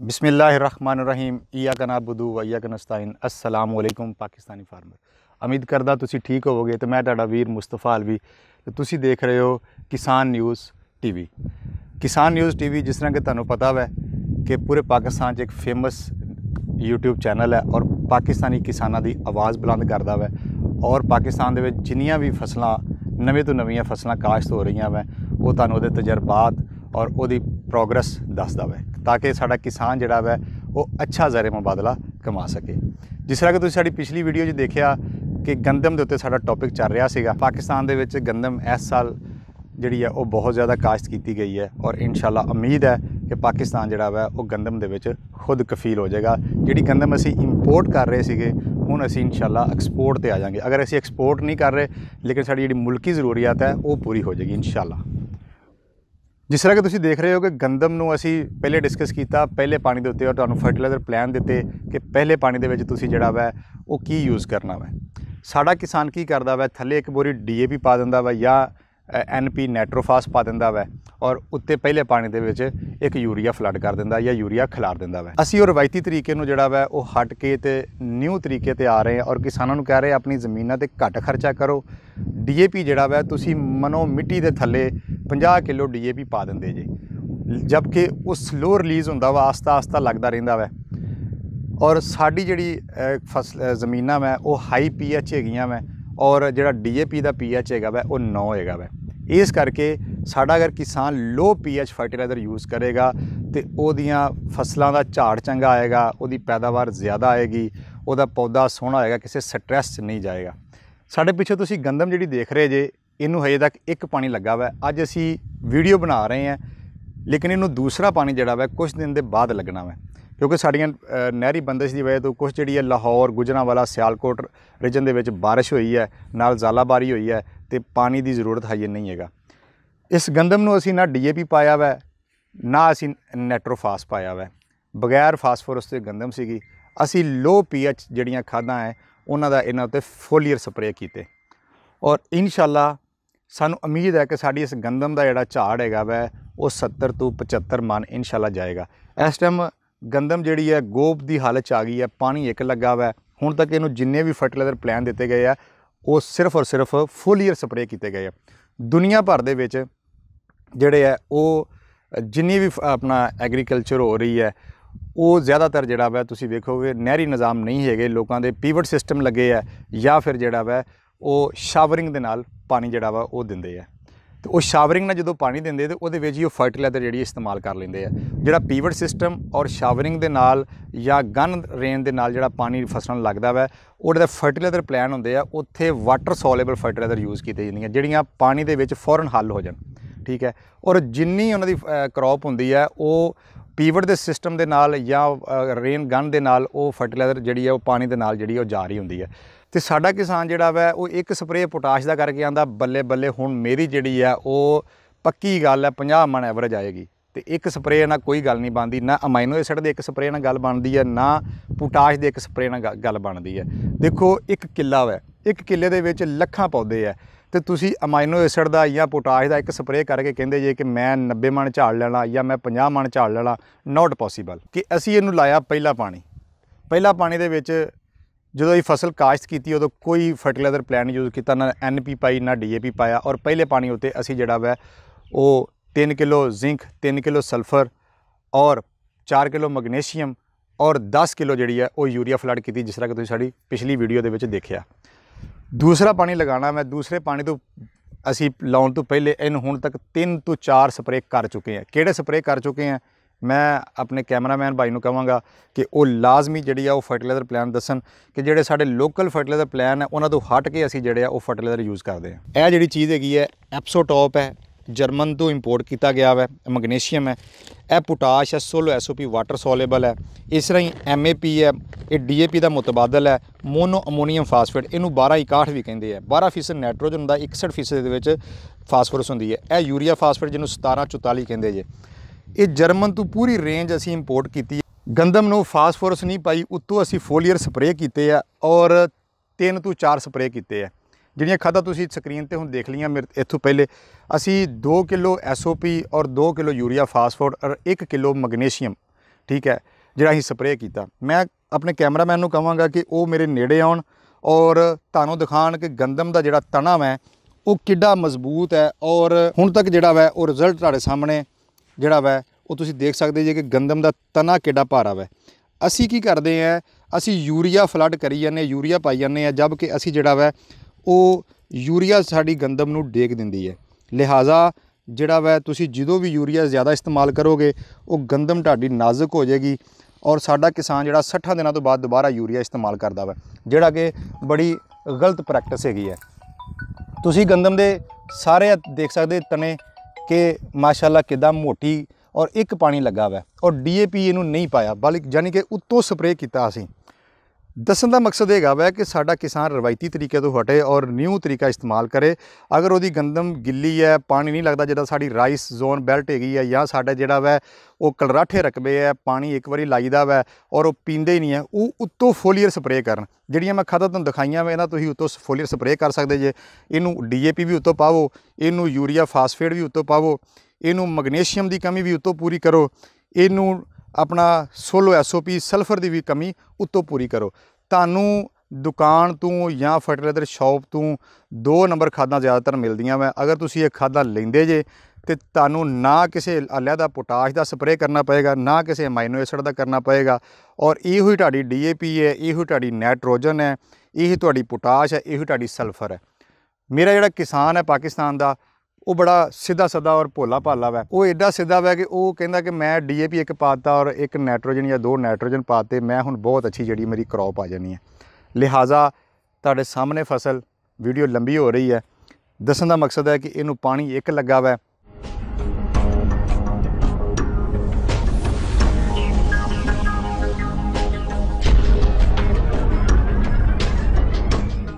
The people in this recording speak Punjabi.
ਬਿਸਮਿਲ੍ਲਾਹਿਰਰਹਿਮਾਨਿਰਰਹੀਮ ਈਯਾਕ ਨਅਬੁਦੂ व ਈਯਾਕ ਨਸਤਾਈਨ ਅਸਲਾਮੁ ਅਲੈਕੁਮ ਪਾਕਿਸਤਾਨੀ ਫਾਰਮਰ। ਉਮੀਦ ਕਰਦਾ ਤੁਸੀਂ ਠੀਕ ਹੋਵੋਗੇ ਤੇ ਮੈਂ ਤੁਹਾਡਾ ਵੀਰ ਮੁਸਤਫਾ ਅਲਵੀ। ਤੇ ਤੁਸੀਂ ਦੇਖ ਰਹੇ ਹੋ Kisan news TV Kisan news TV ਜਿਸ ਤਰ੍ਹਾਂ ਕਿ ਤੁਹਾਨੂੰ ਪਤਾ ਵੈ ਕਿ ਪੂਰੇ ਪਾਕਿਸਤਾਨ 'ਚ ਇੱਕ ਫੇਮਸ YouTube ਚੈਨਲ ਹੈ ਔਰ ਪਾਕਿਸਤਾਨੀ ਕਿਸਾਨਾਂ ਦੀ ਆਵਾਜ਼ ਬੁਲੰਦ ਕਰਦਾ ਵੈ। ਔਰ ਪਾਕਿਸਤਾਨ ਦੇ ਵਿੱਚ ਜਿੰਨੀਆਂ ਵੀ ਫਸਲਾਂ, ਨਵੇਂ ਤੋਂ ਨਵੀਆਂ ਫਸਲਾਂ ਕਾਸ਼ਤ ਹੋ ਰਹੀਆਂ ਵੈ, ਉਹ ਤੁਹਾਨੂੰ ਉਹਦੇ ਤਜਰਬਾਤ ਔਰ ਉਹਦੀ ਪ੍ਰੋਗਰੈਸ ਦੱਸਦਾ ਵੈ। ਤਾਂ ਕਿ ਸਾਡਾ ਕਿਸਾਨ ਜਿਹੜਾ ਵੈ, ਉਹ ਅੱਛਾ ਜ਼ਰੇ ਮੁਬਾਦਲਾ ਕਮਾ ਸਕੇ। ਜਿਸ ਤਰ੍ਹਾਂ ਕਿ ਤੁਸੀਂ ਸਾਡੀ ਪਿਛਲੀ ਵੀਡੀਓ 'ਚ ਦੇਖਿਆ ਕਿ ਗੰਦਮ ਦੇ ਉੱਤੇ ਸਾਡਾ ਟੌਪਿਕ ਚੱਲ ਰਿਹਾ ਸੀਗਾ। ਪਾਕਿਸਤਾਨ ਦੇ ਵਿੱਚ ਗੰਦਮ ਇਸ ਸਾਲ ਜਿਹੜੀ ਹੈ, ਉਹ ਬਹੁਤ ਜ਼ਿਆਦਾ ਕਾਸ਼ਤ ਕੀਤੀ ਗਈ ਹੈ ਔਰ ਇਨਸ਼ਾਅੱਲਾ ਉਮੀਦ ਹੈ ਕਿ ਪਾਕਿਸਤਾਨ ਜਿਹੜਾ ਵਾ, ਉਹ ਗੰਦਮ ਦੇ ਵਿੱਚ ਖੁਦ ਕਫੀਲ ਹੋ ਜਾਏਗਾ। ਜਿਹੜੀ ਗੰਦਮ ਅਸੀਂ ਇੰਪੋਰਟ ਕਰ ਰਹੇ ਸੀਗੇ, ਹੁਣ ਅਸੀਂ ਇਨਸ਼ਾਅੱਲਾ ਐਕਸਪੋਰਟ ਤੇ ਆ ਜਾਾਂਗੇ ਅਗਰ ਅਸੀਂ ਐਕਸਪੋਰਟ ਨਹੀਂ ਕਰ ਰਹੇ, ਲੇਕਿਨ ਸਾਡੀ ਜਿਹੜੀ ਮੁਲਕੀ ਜ਼ਰੂਰੀਅਤ ਹੈ, ਉਹ ਪੂਰੀ ਹੋ ਜਾਏਗੀ ਇਨਸ਼ਾਅੱਲਾ। ਜਿਸ ਤਰ੍ਹਾਂ ਕਿ ਤੁਸੀਂ ਦੇਖ ਰਹੇ ਹੋ ਕਿ ਗੰਦਮ ਨੂੰ ਅਸੀਂ ਪਹਿਲੇ ਡਿਸਕਸ ਕੀਤਾ, ਪਹਿਲੇ ਪਾਣੀ ਦੇ ਉੱਤੇ ਔਰ ਤੁਹਾਨੂੰ ਫਰਟੀਲਾਈਜ਼ਰ ਪਲਾਨ ਦਿੱਤੇ ਕਿ ਪਹਿਲੇ ਪਾਣੀ ਦੇ ਵਿੱਚ ਤੁਸੀਂ ਜਿਹੜਾ ਵੈ, ਉਹ ਕੀ ਯੂਜ਼ ਕਰਨਾ ਵੈ। ਸਾਡਾ ਕਿਸਾਨ ਕੀ ਕਰਦਾ ਵੈ, ਥੱਲੇ ਇੱਕ ਬੋਰੀ ਡੀਏਪੀ ਪਾ ਦਿੰਦਾ ਵਾ ਜਾਂ ਐਨਪੀ ਨੈਟਰੋਫਾਸ ਪਾ ਦਿੰਦਾ ਵੈ ਔਰ ਉੱਤੇ ਪਹਿਲੇ ਪਾਣੀ ਦੇ ਵਿੱਚ ਇੱਕ ਯੂਰੀਆ ਫਲੱਡ ਕਰ ਦਿੰਦਾ ਜਾਂ ਯੂਰੀਆ ਖਿਲਾਰ ਦਿੰਦਾ ਵੈ। ਅਸੀਂ ਉਹ ਰਵਾਇਤੀ ਤਰੀਕੇ ਨੂੰ ਜਿਹੜਾ ਵੈ, ਉਹ ਹਟ ਕੇ ਤੇ ਨਿਊ ਤਰੀਕੇ ਤੇ ਆ ਰਹੇ ਹਾਂ ਔਰ ਕਿਸਾਨਾਂ ਨੂੰ ਕਹਿ ਰਹੇ ਆਪਣੀ ਜ਼ਮੀਨਾਂ ਤੇ ਘੱਟ ਖਰਚਾ ਕਰੋ। ਡੀਏਪੀ ਜਿਹੜਾ ਵੈ, ਤੁਸੀਂ ਮਨੋ ਮਿੱਟੀ ਦੇ ਥੱਲੇ 50 ਕਿਲੋ ਡੀਏਪੀ ਪਾ ਦਿੰਦੇ ਜੇ। ਜਦਕਿ ਉਹ ਸਲੋ ਰਿਲੀਜ਼ ਹੁੰਦਾ ਵਾ, ਆਸਤਾ ਆਸਤਾ ਲੱਗਦਾ ਰਹਿੰਦਾ ਵਾ। ਔਰ ਸਾਡੀ ਜਿਹੜੀ ਫਸਲ ਜ਼ਮੀਨਾਂ ਵਾ, ਉਹ ਹਾਈ ਪੀਐਚ ਹੈਗੀਆਂ ਵਾ। ਔਰ ਜਿਹੜਾ ਡੀਏਪੀ ਦਾ ਪੀਐਚ ਹੈਗਾ ਵਾ, ਉਹ 9 ਹੈਗਾ ਵਾ। ਇਸ ਕਰਕੇ ਸਾਡਾ ਅਗਰ ਕਿਸਾਨ ਲੋ ਪੀਐਚ ਫਰਟੀਲਾਈਜ਼ਰ ਯੂਜ਼ ਕਰੇਗਾ, ਤੇ ਉਹਦੀਆਂ ਫਸਲਾਂ ਦਾ ਝਾੜ ਚੰਗਾ ਆਏਗਾ, ਉਹਦੀ ਪੈਦਾਵਾਰ ਜ਼ਿਆਦਾ ਆਏਗੀ, ਉਹਦਾ ਪੌਦਾ ਸੋਹਣਾ ਹੋਏਗਾ, ਕਿਸੇ ਸਟ੍ਰੈਸ 'ਚ ਨਹੀਂ ਜਾਏਗਾ। ਸਾਡੇ ਪਿੱਛੇ ਤੁਸੀਂ ਗੰਦਮ ਜਿਹੜੀ ਦੇਖ ਰਹੇ ਜੇ ਇਹਨੂੰ ਹਜੇ ਤੱਕ ਇੱਕ ਪਾਣੀ ਲੱਗਾ ਵਾ। ਅੱਜ ਅਸੀਂ ਵੀਡੀਓ ਬਣਾ ਰਹੇ ਹਾਂ, ਲੇਕਿਨ ਇਹਨੂੰ ਦੂਸਰਾ ਪਾਣੀ ਜਿਹੜਾ ਵਾ ਕੁਝ ਦਿਨ ਦੇ ਬਾਅਦ ਲੱਗਣਾ ਵਾ। ਕਿਉਂਕਿ ਸਾਡੀਆਂ ਨਹਿਰੀ ਬੰਦਸ਼ ਦੀ ਵਜ੍ਹਾ ਤੋਂ ਕੁਝ ਜਿਹੜੀ ਹੈ ਲਾਹੌਰ, ਗੁਜਰਾਂਵਾਲਾ, ਸਿਆਲਕੋਟ ਰੀਜਨ ਦੇ ਵਿੱਚ ਬਾਰਿਸ਼ ਹੋਈ ਹੈ, ਨਾਲ ਜ਼ਾਲਾਬਾਰੀ ਹੋਈ ਹੈ ਤੇ ਪਾਣੀ ਦੀ ਜ਼ਰੂਰਤ ਹਜੇ ਨਹੀਂ ਹੈਗਾ। ਇਸ ਗੰਦਮ ਨੂੰ ਅਸੀਂ ਨਾ ਡੀਏਪੀ ਪਾਇਆ ਵਾ, ਨਾ ਅਸੀਂ ਨੈਟਰੋਫਾਸ ਪਾਇਆ ਵਾ। ਬਗੈਰ ਫਾਸਫੋਰਸ ਤੇ ਗੰਦਮ ਸੀਗੀ। ਅਸੀਂ ਲੋ ਪੀਐਚ ਜਿਹੜੀਆਂ ਖਾਦਾਂ ਹੈ, ਉਹਨਾਂ ਦਾ ਇਹਨਾਂ ਉੱਤੇ ਫੋਲੀਅਰ ਸਪਰੇਅ ਕੀਤੇ। ਔਰ ਇਨਸ਼ਾਅੱਲਾ ਸਾਨੂੰ ਉਮੀਦ ਹੈ ਕਿ ਸਾਡੀ ਇਸ ਗੰਦਮ ਦਾ ਜਿਹੜਾ ਝਾੜ ਹੈਗਾ ਵੈ, ਉਹ 70 ਤੋਂ 75 ਮਨ ਇਨਸ਼ਾਅੱਲਾ ਜਾਏਗਾ। ਇਸ ਟਾਈਮ ਗੰਦਮ ਜਿਹੜੀ ਹੈ ਗੋਪ ਦੀ ਹਾਲਤ ਚ ਆ ਗਈ ਹੈ, ਪਾਣੀ ਇੱਕ ਲੱਗਾ ਵੈ। ਹੁਣ ਤੱਕ ਇਹਨੂੰ ਜਿੰਨੇ ਵੀ ਫਰਟੀਲਾਈਜ਼ਰ ਪਲਾਨ ਦਿੱਤੇ ਗਏ ਆ, ਉਹ ਸਿਰਫ ਔਰ ਸਿਰਫ ਫੋਲੀਅਰ ਸਪਰੇਅ ਕੀਤੇ ਗਏ ਆ। ਦੁਨੀਆ ਭਰ ਦੇ ਵਿੱਚ ਜਿਹੜੇ ਹੈ ਉਹ ਜਿੰਨੀ ਵੀ ਆਪਣਾ ਐਗਰੀਕਲਚਰ ਹੋ ਰਹੀ ਹੈ, ਉਹ ਜ਼ਿਆਦਾਤਰ ਜਿਹੜਾ ਵਾ, ਤੁਸੀਂ ਵੇਖੋਗੇ, ਨਹਿਰੀ ਨਿਜ਼ਾਮ ਨਹੀਂ ਹੈਗੇ। ਲੋਕਾਂ ਦੇ ਪੀਵਟ ਸਿਸਟਮ ਲੱਗੇ ਆ, ਜਾਂ ਫਿਰ ਜਿਹੜਾ ਵਾ ਉਹ ਸ਼ਾਵਰਿੰਗ ਦੇ ਨਾਲ ਪਾਣੀ ਜਿਹੜਾ ਵਾ ਉਹ ਦਿੰਦੇ ਆ। ਤੇ ਉਹ ਸ਼ਾਵਰਿੰਗ ਨਾਲ ਜਦੋਂ ਪਾਣੀ ਦਿੰਦੇ ਤੇ ਉਹਦੇ ਵਿੱਚ ਹੀ ਉਹ ਫਰਟੀਲਾਈਜ਼ਰ ਜਿਹੜੀ ਇਸਤੇਮਾਲ ਕਰ ਲੈਂਦੇ ਆ। ਜਿਹੜਾ ਪੀਵਟ ਸਿਸਟਮ ਔਰ ਸ਼ਾਵਰਿੰਗ ਦੇ ਨਾਲ ਜਾਂ ਗਨ ਰੇਨ ਦੇ ਨਾਲ ਜਿਹੜਾ ਪਾਣੀ ਫਸਲਾਂ ਨੂੰ ਲੱਗਦਾ ਵਾ ਉਹਦੇ ਦਾ ਫਰਟੀਲਾਈਜ਼ਰ ਪਲਾਨ ਹੁੰਦੇ ਆ, ਉੱਥੇ ਵਾਟਰ ਸੋਲੇਬਲ ਫਰਟੀਲਾਈਜ਼ਰ ਯੂਜ਼ ਕੀਤੇ ਜਾਂਦੀਆਂ ਜਿਹੜੀਆਂ ਪਾਣੀ ਦੇ ਵਿੱਚ ਫੌਰਨ ਹੱਲ ਹੋ ਜਾਣ। ਠੀਕ ਹੈ। ਔਰ ਜਿੰਨੀ ਉਹਨਾਂ ਦੀ ਕ੍ਰੌਪ ਹੁੰਦੀ ਹੈ ਉਹ ਪੀਵਟ ਦੇ ਸਿਸਟਮ ਦੇ ਨਾਲ ਜਾਂ ਰੇਨ ਗਨ ਦੇ ਨਾਲ ਉਹ ਫਰਟੀਲਾਈਜ਼ਰ ਜਿਹੜੀ ਹੈ ਉਹ ਪਾਣੀ ਦੇ ਨਾਲ ਜਿਹੜੀ ਉਹ ਜਾ ਰਹੀ ਹੁੰਦੀ ਹੈ ਤੇ ਸਾਡਾ ਕਿਸਾਨ ਜਿਹੜਾ ਵਾ, ਉਹ ਇੱਕ ਸਪਰੇਅ ਪੋਟਾਸ਼ ਦਾ ਕਰਕੇ ਆਂਦਾ, ਬੱਲੇ ਬੱਲੇ ਹੁਣ ਮੇਰੀ ਜਿਹੜੀ ਆ ਉਹ ਪੱਕੀ ਗੱਲ ਹੈ 50 ਮਣ ਐਵਰੇਜ ਆਏਗੀ। ਤੇ ਇੱਕ ਸਪਰੇਅ ਨਾਲ ਕੋਈ ਗੱਲ ਨਹੀਂ ਬਣਦੀ, ਨਾ ਅਮਾਈਨੋ ਐਸਿਡ ਦੇ ਇੱਕ ਸਪਰੇਅ ਨਾਲ ਗੱਲ ਬਣਦੀ ਹੈ ਨਾ ਪੋਟਾਸ਼ ਦੇ ਇੱਕ ਸਪਰੇਅ ਨਾਲ ਗੱਲ ਬਣਦੀ ਹੈ ਦੇਖੋ, ਇੱਕ ਕਿੱਲਾ ਵਾ, ਇੱਕ ਕਿੱਲੇ ਦੇ ਵਿੱਚ ਲੱਖਾਂ ਪੌਦੇ ਆ। ਤੇ ਤੁਸੀਂ ਅਮਾਈਨੋ ਐਸਿਡ ਦਾ ਜਾਂ ਪੋਟਾਸ਼ ਦਾ ਇੱਕ ਸਪਰੇਅ ਕਰਕੇ ਕਹਿੰਦੇ ਜੇ ਕਿ ਮੈਂ 90 ਮਣ ਝਾੜ ਲੈਣਾ ਜਾਂ ਮੈਂ 50 ਮਣ ਝਾੜ ਲੈਣਾ ਨਾਟ ਪੋਸੀਬਲ ਕਿ ਅਸੀਂ ਇਹਨੂੰ ਲਾਇਆ ਪਹਿਲਾ ਪਾਣੀ। ਪਹਿਲਾ ਪਾਣੀ ਦੇ ਵਿੱਚ ਜਦੋਂ ਇਹ ਫਸਲ ਕਾਸ਼ਤ ਕੀਤੀ, ਉਦੋਂ ਕੋਈ ਫਰਟੀਲਾਈਜ਼ਰ ਪਲਾਨ ਯੂਜ਼ ਕੀਤਾ, ਨਾ ਐਨਪੀ ਪਾਈ, ਨਾ ਡੀਏਪੀ ਪਾਇਆ। ਔਰ ਪਹਿਲੇ ਪਾਣੀ ਉੱਤੇ ਅਸੀਂ ਜਿਹੜਾ ਵੈ, ਉਹ 3 ਕਿਲੋ ਜ਼ਿੰਕ 3 ਕਿਲੋ ਸਲਫਰ ਔਰ 4 ਕਿਲੋ ਮੈਗਨੀਸ਼ੀਅਮ ਔਰ 10 ਕਿਲੋ ਜਿਹੜੀ ਹੈ, ਉਹ ਯੂਰੀਆ ਫਲੱਡ ਕੀਤੀ, ਜਿਸ ਤਰ੍ਹਾਂ ਕਿ ਤੁਸੀਂ ਸਾਡੀ ਪਿਛਲੀ ਵੀਡੀਓ ਦੇ ਵਿੱਚ ਦੇਖਿਆ। ਦੂਸਰਾ ਪਾਣੀ ਲਗਾਉਣਾ, ਮੈਂ ਦੂਸਰੇ ਪਾਣੀ ਤੋਂ ਅਸੀਂ ਲਾਉਣ ਤੋਂ ਪਹਿਲੇ ਇਹਨੂੰ ਹੁਣ ਤੱਕ 3 ਤੋਂ 4 ਸਪਰੇਅ ਕਰ ਚੁੱਕੇ ਹਾਂ। ਕਿਹੜੇ ਸਪਰੇਅ ਕਰ ਚੁੱਕੇ ਹਾਂ? ਮੈਂ ਆਪਣੇ ਕੈਮਰਾਮੈਨ ਭਾਈ ਨੂੰ ਕਹਾਂਗਾ ਕਿ ਉਹ ਲਾਜ਼ਮੀ ਜਿਹੜੀ ਆ ਉਹ ਫਰਟੀਲਾਈਜ਼ਰ ਪਲਾਨ ਦੱਸਣ ਕਿ ਜਿਹੜੇ ਸਾਡੇ ਲੋਕਲ ਫਰਟੀਲਾਈਜ਼ਰ ਪਲਾਨ ਹੈ ਉਹਨਾਂ ਤੋਂ ਹਟ ਕੇ ਅਸੀਂ ਜਿਹੜੇ ਆ ਉਹ ਫਰਟੀਲਾਈਜ਼ਰ ਯੂਜ਼ ਕਰਦੇ ਆ ਇਹ ਜਿਹੜੀ ਚੀਜ਼ ਹੈਗੀ ਹੈ, ਐਪਸੋਟੌਪ ਹੈ। ਜਰਮਨ ਤੋਂ ਇੰਪੋਰਟ ਕੀਤਾ ਗਿਆ ਹੈ ਮੈਗਨੀਸ਼ੀਅਮ ਹੈ। ਇਹ ਪੋਟਾਸ਼ ਹੈ ਸੋਲੋ ਐਸਓਪੀ ਵਾਟਰ ਸੋਲੇਬਲ ਹੈ। ਇਸ ਤਰ੍ਹਾਂ ਹੀ ਐਮਏਪੀ ਹੈ, ਇਹ ਡੀਏਪੀ ਦਾ ਮੁਤਬਾਦਲ ਹੈ ਮੋਨੋ ਅਮੋਨੀਅਮ ਫਾਸਫੇਟ ਇਹਨੂੰ 1261 ਵੀ ਕਹਿੰਦੇ ਆ। 12% ਨਾਈਟ੍ਰੋਜਨ ਹੁੰਦਾ 61% ਦੇ ਵਿੱਚ ਫਾਸਫੋਰਸ ਹੁੰਦੀ ਹੈ। ਇਹ ਯੂਰੀਆ ਫਾਸਫੇਟ ਜਿਹਨੂੰ 1744 ਕਹਿੰਦੇ ਜੇ। ਇਹ ਜਰਮਨ ਤੋਂ ਪੂਰੀ ਰੇਂਜ ਅਸੀਂ ਇੰਪੋਰਟ ਕੀਤੀ ਗੰਦਮ ਨੂੰ ਫਾਸਫੋਰਸ ਨਹੀਂ ਪਾਈ, ਉੱਤੋਂ ਅਸੀਂ ਫੋਲੀਅਰ ਸਪਰੇਅ ਕੀਤੇ ਆ ਔਰ ਤਿੰਨ ਤੋਂ ਚਾਰ ਸਪਰੇਅ ਕੀਤੇ ਆ। ਜਿਹੜੀਆਂ ਖਾਦਾਂ ਤੁਸੀਂ ਸਕਰੀਨ ਤੇ ਹੁਣ ਦੇਖ ਲਈਆਂ ਮੇਰੇ ਇੱਥੋਂ ਪਹਿਲੇ ਅਸੀਂ 2 ਕਿਲੋ ਐਸਓਪੀ ਔਰ 2 ਕਿਲੋ ਯੂਰੀਆ ਫਾਸਫੋਰ ਔਰ 1 ਕਿਲੋ ਮੈਗਨੀਸ਼ੀਅਮ ਠੀਕ ਹੈ ਜਿਹੜਾ ਅਸੀਂ ਸਪਰੇਅ ਕੀਤਾ। ਮੈਂ ਆਪਣੇ ਕੈਮਰਾਮੈਨ ਨੂੰ ਕਹਾਂਗਾ ਕਿ ਉਹ ਮੇਰੇ ਨੇੜੇ ਆਉਣ ਔਰ ਤੁਹਾਨੂੰ ਦਿਖਾਣ ਕਿ ਗੰਦਮ ਦਾ ਜਿਹੜਾ ਤਣਾ ਹੈ ਉਹ ਕਿੱਡਾ ਮਜ਼ਬੂਤ ਹੈ ਔਰ ਹੁਣ ਤੱਕ ਜਿਹੜਾ ਵੈ ਉਹ ਰਿਜ਼ਲਟ ਤੁਹਾਡੇ ਸਾਹਮਣੇ ਜਿਹੜਾ ਵੈ ਉਹ ਤੁਸੀਂ ਦੇਖ ਸਕਦੇ ਜੇ ਕਿ ਗੰਦਮ ਦਾ ਤਣਾ ਕਿੱਡਾ ਭਾਰਾ ਵੈ। ਅਸੀਂ ਕੀ ਕਰਦੇ ਆ ਅਸੀਂ ਯੂਰੀਆ ਫਲੱਡ ਕਰੀ ਜਾਂਦੇ ਹਾਂ, ਯੂਰੀਆ ਪਾਈ ਜਾਂਦੇ ਆ ਜਦ ਕਿ ਅਸੀਂ ਜਿਹੜਾ ਵੈ ਉਹ ਯੂਰੀਆ ਸਾਡੀ ਗੰਦਮ ਨੂੰ ਡੇਕ ਦਿੰਦੀ ਹੈ। ਲਿਹਾਜ਼ਾ ਜਿਹੜਾ ਵੈ ਤੁਸੀਂ ਜਦੋਂ ਵੀ ਯੂਰੀਆ ਜ਼ਿਆਦਾ ਇਸਤੇਮਾਲ ਕਰੋਗੇ, ਉਹ ਗੰਦਮ ਤੁਹਾਡੀ ਨਾਜ਼ੁਕ ਹੋ ਜਾਏਗੀ ਔਰ ਸਾਡਾ ਕਿਸਾਨ ਜਿਹੜਾ 60 ਦਿਨਾਂ ਤੋਂ ਬਾਅਦ ਦੁਬਾਰਾ ਯੂਰੀਆ ਇਸਤੇਮਾਲ ਕਰਦਾ ਵਾ, ਜਿਹੜਾ ਕਿ ਬੜੀ ਗਲਤ ਪ੍ਰੈਕਟਿਸ ਹੈਗੀ ਹੈ। ਤੁਸੀਂ ਗੰਦਮ ਦੇ ਸਾਰੇ ਦੇਖ ਸਕਦੇ ਤਣੇ ਕਿ ਮਾਸ਼ਾਅੱਲਾ ਕਿਦਾਂ ਮੋਟੀ ਔਰ ਇੱਕ ਪਾਣੀ ਲੱਗਾ ਵਾ, ਔਰ ਡੀਏਪੀ ਇਹਨੂੰ ਨਹੀਂ ਪਾਇਆ, ਬਲਕਿ ਯਾਨੀ ਕਿ ਉੱਤੋਂ ਸਪਰੇਅ ਕੀਤਾ ਅਸੀਂ। ਦੱਸਣ ਦਾ ਮਕਸਦ ਹੈਗਾ ਵਾ ਕਿ ਸਾਡਾ ਕਿਸਾਨ ਰਵਾਇਤੀ ਤਰੀਕੇ ਤੋਂ ਹਟੇ ਔਰ ਨਿਊ ਤਰੀਕਾ ਇਸਤੇਮਾਲ ਕਰੇ। ਅਗਰ ਉਹਦੀ ਗੰਦਮ ਗਿੱਲੀ ਹੈ, ਪਾਣੀ ਨਹੀਂ ਲੱਗਦਾ, ਜਿੱਦਾਂ ਸਾਡੀ ਰਾਈਸ ਜ਼ੋਨ ਬੈਲਟ ਹੈਗੀ ਹੈ ਜਾਂ ਸਾਡਾ ਜਿਹੜਾ ਵਾ ਉਹ ਕਲਰਾਠੇ ਰਕਬੇ ਹੈ, ਪਾਣੀ ਇੱਕ ਵਾਰੀ ਲਾਈਦਾ ਵਾ ਔਰ ਉਹ ਪੀਂਦੇ ਹੀ ਨਹੀਂ ਹੈ, ਉਹ ਉੱਤੋਂ ਫੋਲੀਅਰ ਸਪਰੇਅ ਕਰਨ। ਜਿਹੜੀਆਂ ਮੈਂ ਖਾਦਾ ਤੁਹਾਨੂੰ ਦਿਖਾਈਆਂ ਵਾ, ਇਹਨਾਂ ਤੁਸੀਂ ਉੱਤੋਂ ਫੋਲੀਅਰ ਸਪਰੇਅ ਕਰ ਸਕਦੇ ਜੇ। ਇਹਨੂੰ ਡੀਏਪੀ ਵੀ ਉੱਤੋਂ ਪਾਵੋ, ਇਹਨੂੰ ਯੂਰੀਆ ਫਾਸਫੇਟ ਵੀ ਉੱਤੋਂ ਪਾਵੋ, ਇਹਨੂੰ ਮੈਗਨੀਸ਼ੀਅਮ ਦੀ ਕਮੀ ਵੀ ਉੱਤੋਂ ਪੂਰੀ ਕਰੋ, ਇਹਨੂੰ ਆਪਣਾ ਸੋਲੋ ਐਸਓਪੀ ਸਲਫਰ ਦੀ ਵੀ ਕਮੀ ਉੱਤੋਂ ਪੂਰੀ ਕਰੋ। ਤੁਹਾਨੂੰ ਦੁਕਾਨ ਤੋਂ ਜਾਂ ਫਰਟੀਲਾਈਜ਼ਰ ਸ਼ਾਪ ਤੋਂ ਦੋ ਨੰਬਰ ਖਾਦਾਂ ਜ਼ਿਆਦਾਤਰ ਮਿਲਦੀਆਂ ਵਾ। ਅਗਰ ਤੁਸੀਂ ਇਹ ਖਾਦਾਂ ਲੈਂਦੇ ਜੇ, ਤੇ ਤੁਹਾਨੂੰ ਨਾ ਕਿਸੇ ਅਲੱਗਾ ਪੋਟਾਸ਼ ਦਾ ਸਪਰੇਅ ਕਰਨਾ ਪਏਗਾ, ਨਾ ਕਿਸੇ ਅਮਾਈਨੋ ਐਸਿਡ ਦਾ ਕਰਨਾ ਪਏਗਾ। ਔਰ ਇਹੋ ਹੀ ਤੁਹਾਡੀ ਡੀਏਪੀ ਹੈ, ਇਹੋ ਹੀ ਤੁਹਾਡੀ ਨਾਈਟ੍ਰੋਜਨ ਹੈ, ਇਹ ਤੁਹਾਡੀ ਪੋਟਾਸ਼ ਹੈ, ਇਹੋ ਤੁਹਾਡੀ ਸਲਫਰ ਹੈ। ਮੇਰਾ ਜਿਹੜਾ ਕਿਸਾਨ ਹੈ ਪਾਕਿਸਤਾਨ ਦਾ ਉਹ ਬੜਾ ਸਿੱਧਾ ਸਦਾ ਔਰ ਭੋਲਾ ਭਾਲਾ ਵਾ। ਉਹ ਐਡਾ ਸਿੱਧਾ ਵਾ ਕਿ ਉਹ ਕਹਿੰਦਾ ਕਿ ਮੈਂ ਡੀਏਪੀ ਇੱਕ ਪਾਤਾ ਔਰ ਇੱਕ ਨਾਈਟ੍ਰੋਜਨ ਜਾਂ ਦੋ ਨਾਈਟ੍ਰੋਜਨ ਪਾਤੇ, ਮੈਂ ਹੁਣ ਬਹੁਤ ਅੱਛੀ ਜਿਹੜੀ ਮੇਰੀ ਕ੍ਰੌਪ ਆ ਜਾਣੀ ਹੈ। ਲਿਹਾਜ਼ਾ ਤੁਹਾਡੇ ਸਾਹਮਣੇ ਫਸਲ, ਵੀਡੀਓ ਲੰਬੀ ਹੋ ਰਹੀ ਹੈ। ਦੱਸਣ ਦਾ ਮਕਸਦ ਹੈ ਕਿ ਇਹਨੂੰ ਪਾਣੀ ਇੱਕ ਲੱਗਾ ਵਾ।